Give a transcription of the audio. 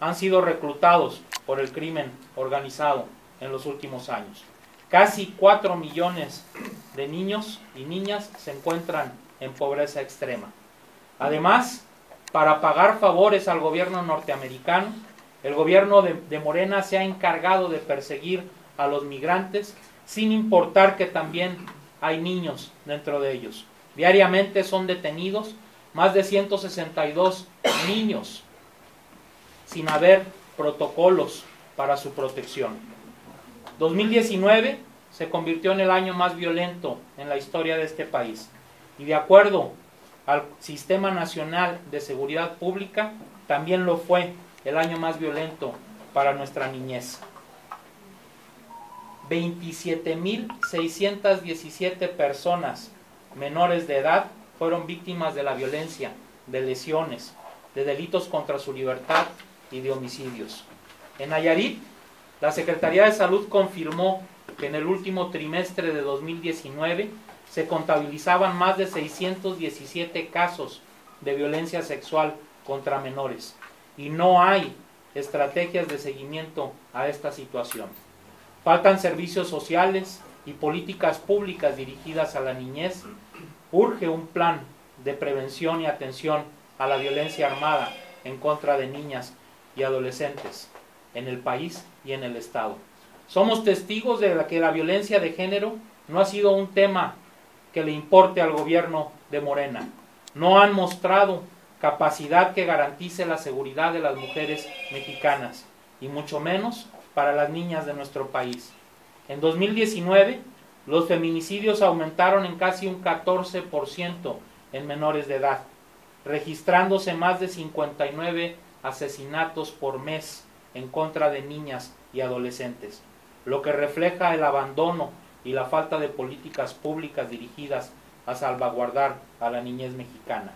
han sido reclutados por el crimen organizado en los últimos años. Casi 4 millones de niños y niñas se encuentran en pobreza extrema. Además, para pagar favores al gobierno norteamericano, el gobierno de, de, Morena se ha encargado de perseguir a los migrantes sin importar que también hay niños dentro de ellos. Diariamente son detenidos más de 162 niños sin haber protocolos para su protección. 2019 se convirtió en el año más violento en la historia de este país y de acuerdo al Sistema Nacional de Seguridad Pública también lo fue el año más violento para nuestra niñez. 27.617 personas menores de edad fueron víctimas de la violencia, de lesiones, de delitos contra su libertad y de homicidios. En Nayarit, la Secretaría de Salud confirmó que en el último trimestre de 2019 se contabilizaban más de 617 casos de violencia sexual contra menores y no hay estrategias de seguimiento a esta situación. Faltan servicios sociales y políticas públicas dirigidas a la niñez. Urge un plan de prevención y atención a la violencia armada en contra de niñas y adolescentes en el país y en el Estado. Somos testigos de que la violencia de género no ha sido un tema que le importe al gobierno de Morena. No han mostrado capacidad que garantice la seguridad de las mujeres mexicanas y mucho menos para las niñas de nuestro país. En 2019, los feminicidios aumentaron en casi un 14% en menores de edad, registrándose más de 59 asesinatos por mes en contra de niñas y adolescentes, lo que refleja el abandono y la falta de políticas públicas dirigidas a salvaguardar a la niñez mexicana.